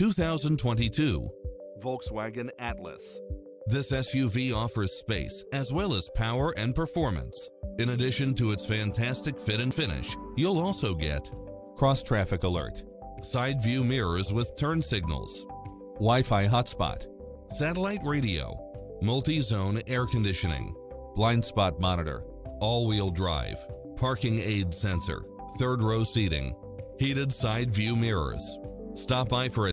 2022 Volkswagen Atlas. This SUV offers space as well as power and performance. In addition to its fantastic fit and finish, you'll also get cross traffic alert, side view mirrors with turn signals, Wi-Fi hotspot, satellite radio, multi-zone air conditioning, blind spot monitor, all-wheel drive, parking aid sensor, third row seating, heated side view mirrors. Stop by for a